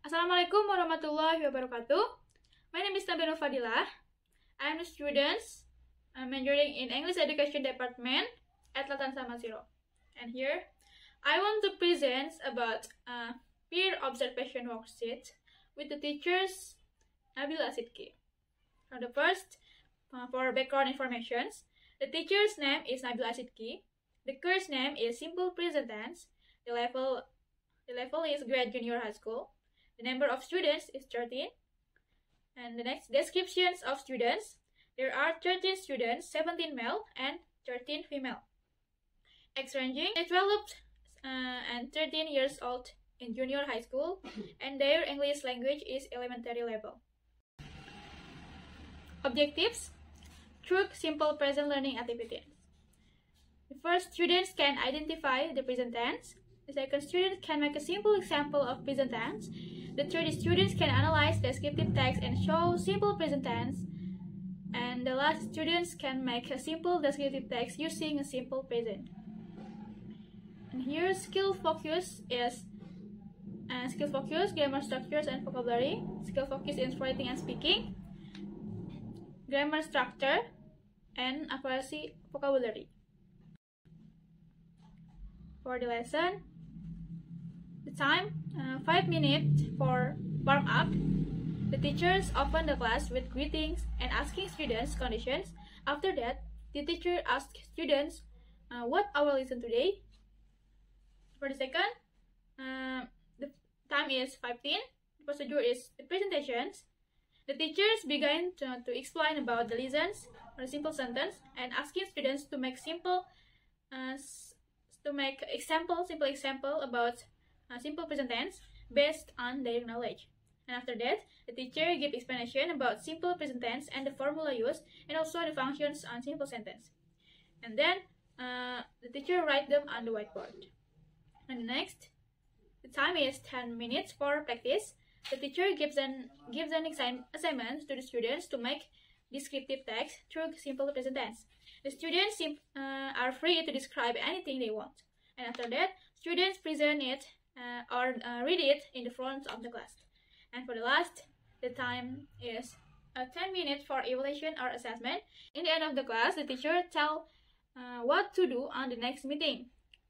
Assalamualaikum warahmatullahi wabarakatuh. My name is Nabila Fadillah. I am a student uh, majoring in English Education Department at La Tansa Mashiro. And here, I want to present about a peer observation worksheet with the teachers Nabila Sidki. So the first, uh, for background informations, the teacher's name is Nabila Sidki. The course name is Simple Present. The level, the level is grade junior high school. The number of students is 13. And the next descriptions of students. There are 13 students, 17 male and 13 female. Age ranging, developed uh, and 13 years old in junior high school and their English language is elementary level. Objectives through simple present learning activities. The first, students can identify the present tense. The second, students can make a simple example of present tense. The third, students can analyze descriptive text and show simple present tense. And the last, students can make a simple descriptive text using a simple present. And here, skill focus is uh, skill focus, grammar structures and vocabulary. Skill focus is writing and speaking. Grammar structure and accuracy vocabulary for the lesson. The time, uh, 5 minutes for warm up. The teachers open the class with greetings and asking students conditions. After that, the teacher asks students uh, what our lesson today. For the second, uh, the time is 15. The procedure is the presentations. The teachers begin to, to explain about the lessons or a simple sentence and asking students to make simple uh, to make example, simple example about simple present tense based on their knowledge. And after that, the teacher give explanation about simple present tense and the formula used, and also the functions on simple sentence. And then uh, the teacher write them on the whiteboard. And next, the time is 10 minutes for practice. The teacher gives an gives an assignment to the students to make descriptive text through simple present tense. The students uh, are free to describe anything they want. And after that, students present it uh, or uh, read it in the front of the class. And for the last, the time is uh, 10 minutes for evaluation or assessment. In the end of the class, the teacher tell uh, what to do on the next meeting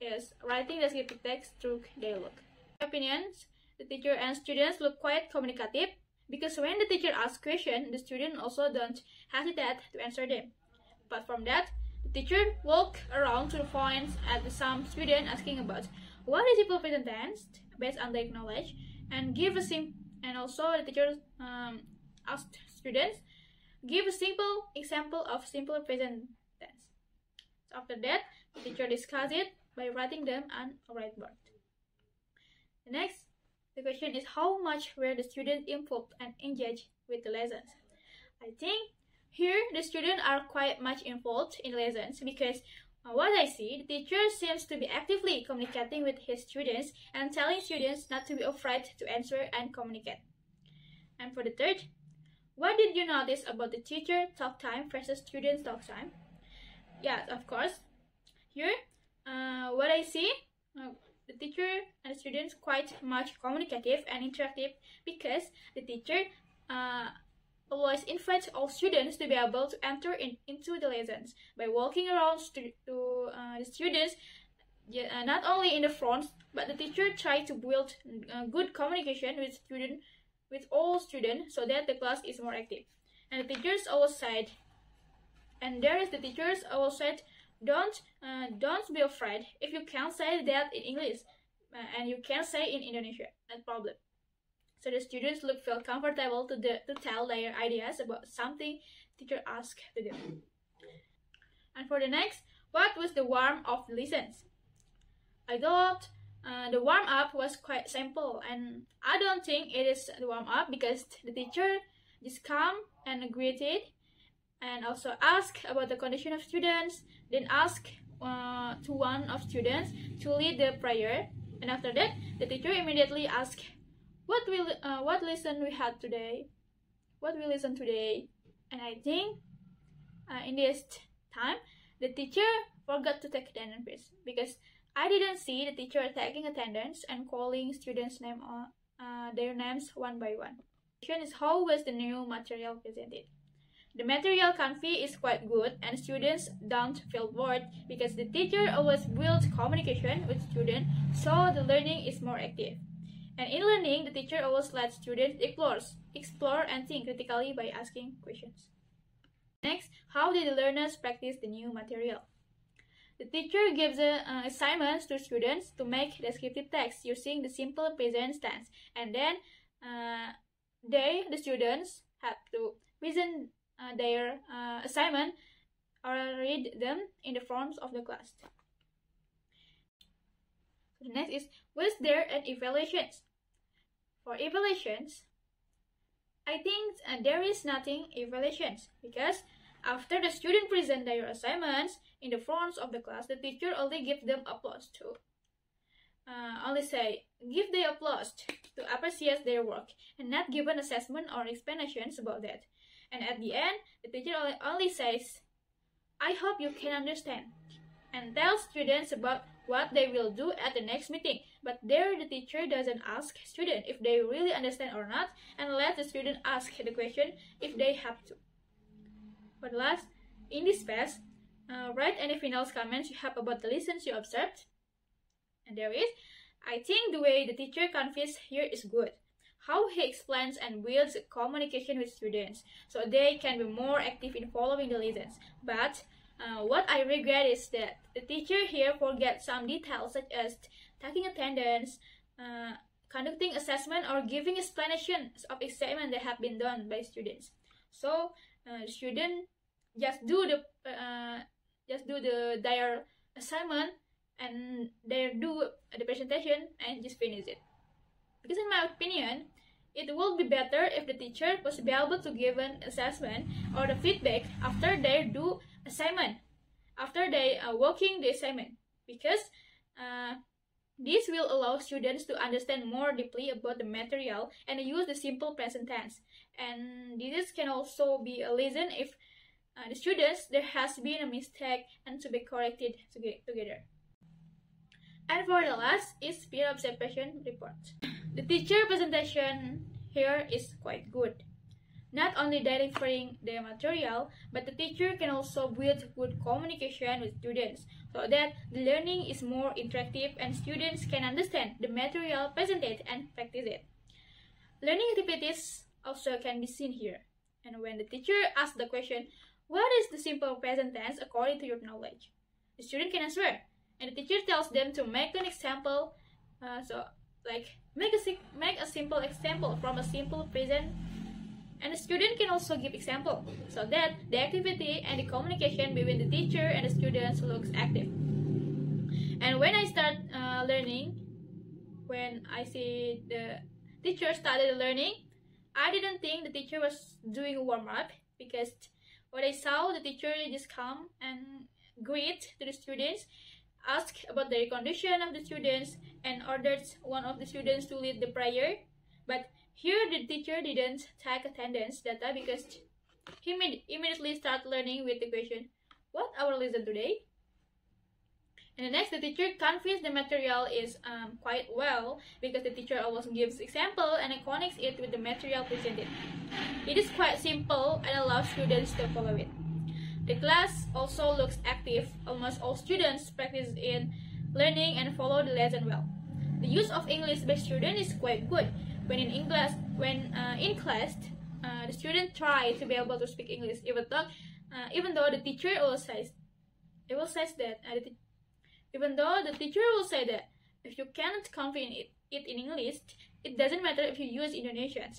is writing the descriptive text through look. Opinions, the teacher and students look quite communicative because when the teacher asks questions, the student also don't hesitate to answer them. Apart from that, the teacher walk around to the points at some student asking about what is simple present tense based on their knowledge and give a sim and also the teacher um, asked students give a simple example of simple present tense. So after that, the teacher discuss it by writing them on a whiteboard. The next, the question is how much were the students involved and engaged with the lessons? I think here, the students are quite much involved in lessons because what I see, the teacher seems to be actively communicating with his students and telling students not to be afraid to answer and communicate. And for the third, what did you notice about the teacher talk time versus students talk time? Yes, of course. Here, uh, what I see, uh, the teacher and the students quite much communicative and interactive because the teacher uh, always invite all students to be able to enter in, into the lessons by walking around to uh, the students yeah, uh, not only in the front but the teacher try to build uh, good communication with student with all students so that the class is more active. And the teachers said and there is the teachers said don't uh, don't be afraid. If you can't say that in english uh, and you can't say in indonesia no problem so the students look feel comfortable to, the, to tell their ideas about something teacher asked to do. And for the next, what was the warm of lessons? I thought uh, the warm up was quite simple and I don't think it is the warm up because the teacher just come and greeted and also ask about the condition of students, then ask uh, to one of students to lead the prayer and after that the teacher immediately asked uh, what lesson we had today what we listen today and i think uh, in this time the teacher forgot to take attendance because i didn't see the teacher taking attendance and calling students name on uh, their names one by one. Question is how was the new material presented? The material convey is quite good and students don't feel bored because the teacher always builds communication with students so the learning is more active. And in learning, the teacher always lets students explore, explore and think critically by asking questions. Next, how did the learners practice the new material? The teacher gives uh, assignments to students to make descriptive text using the simple present tense, and then uh, they, the students, have to present uh, their uh, assignment or read them in the forms of the class. The next is was there an evaluations? For evaluations, I think uh, there is nothing evaluations because after the student present their assignments in the forms of the class, the teacher only give them applause to uh, only say give the applause to appreciate their work and not give an assessment or explanations about that. And at the end, the teacher only, only says, I hope you can understand and tell students about what they will do at the next meeting. But there the teacher doesn't ask student if they really understand or not and let the student ask the question if they have to. The last, in this phase, uh, write any final comments you have about the lessons you observed. And there is, I think the way the teacher conveys here is good. How he explains and builds communication with students so they can be more active in following the lessons. But uh, what I regret is that the teacher here forgets some details such as taking attendance, uh, conducting assessment, or giving explanations of examination that have been done by students. So, uh, student just do the uh, just do the their assignment and they do the presentation and just finish it. Because in my opinion, it would be better if the teacher was able to give an assessment or the feedback after they do assignment, after they are working the assignment, because uh, this will allow students to understand more deeply about the material and use the simple present tense. And this can also be a lesson if uh, the students there has been a mistake and to be corrected together. And for the last is peer observation report. The teacher presentation here is quite good. Not only delivering the material, but the teacher can also build good communication with students so that the learning is more interactive and students can understand the material presented and practice it. Learning activities also can be seen here. And when the teacher asks the question, what is the simple present tense according to your knowledge? The student can answer, and the teacher tells them to make an example. Uh, so, like make a make a simple example from a simple present, and the student can also give example so that the activity and the communication between the teacher and the students looks active. And when I start uh, learning, when I see the teacher started learning, I didn't think the teacher was doing a warm up because what I saw, the teacher just come and greet to the students, ask about the condition of the students, and ordered one of the students to lead the prayer. But here the teacher didn't take attendance data because he immediately start learning with the question, what our lesson today? And the next, the teacher conveys the material is um, quite well because the teacher always gives example and connects it with the material presented. It is quite simple and allows students to follow it. The class also looks active. Almost all students practice in learning and follow the lesson well. The use of English by students is quite good. When in English, when uh, in class, uh, the student try to be able to speak English, even though, uh, even though the teacher always says, it will says that uh, even though the teacher will say that if you cannot convey it, it in English, it doesn't matter if you use Indonesian.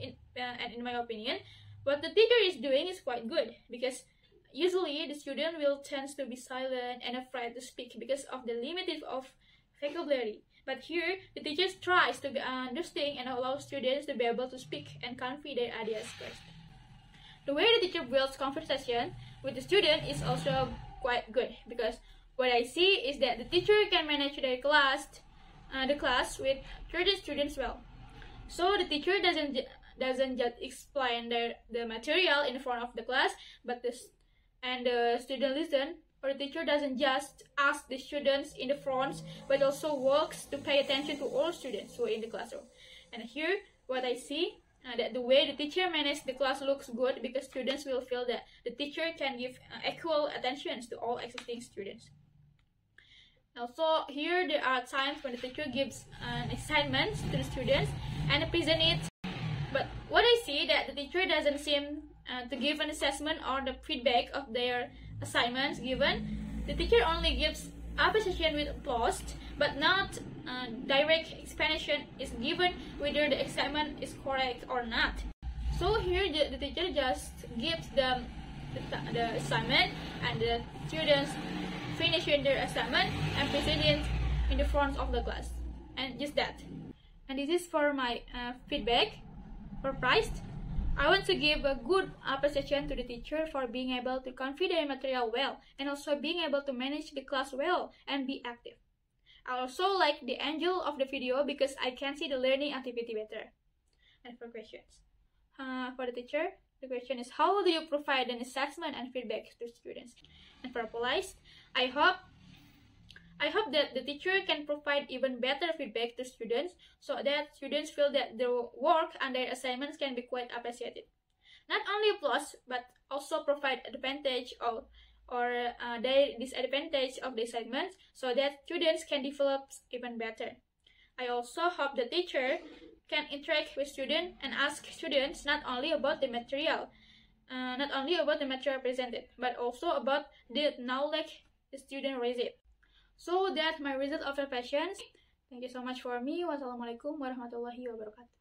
In, uh, and in my opinion, what the teacher is doing is quite good because usually the student will tend to be silent and afraid to speak because of the limited of vocabulary. But here, the teacher tries to be understanding and allow students to be able to speak and convey their ideas first. The way the teacher builds conversation with the student is also quite good because what I see is that the teacher can manage their class, uh, the class with 30 students well. So the teacher doesn't doesn't just explain the, the material in front of the class, but this and the student listen the teacher doesn't just ask the students in the front, but also works to pay attention to all students who are in the classroom. And here, what I see, uh, that the way the teacher manages the class looks good because students will feel that the teacher can give uh, equal attention to all existing students. Also, here there are times when the teacher gives an assignment to the students and present it. But what I see that the teacher doesn't seem uh, to give an assessment or the feedback of their assignments given. The teacher only gives appreciation with applause, but not uh, direct explanation is given whether the assignment is correct or not. So here the, the teacher just gives them the, the assignment and the students finishing their assignment and present it in the front of the class and just that and this is for my uh, feedback for price I want to give a good appreciation to the teacher for being able to convey the material well and also being able to manage the class well and be active. I also like the angle of the video because I can see the learning activity better. And for questions. Uh, for the teacher, the question is how do you provide an assessment and feedback to students? And for Police, I hope I hope that the teacher can provide even better feedback to students so that students feel that their work and their assignments can be quite appreciated. Not only applause, but also provide advantage or, or uh, their disadvantage of the assignments so that students can develop even better. I also hope the teacher can interact with students and ask students not only about the material, uh, not only about the material presented, but also about the knowledge the student received. So that's my result of the questions. Thank you so much for me. Wassalamualaikum warahmatullahi wabarakatuh.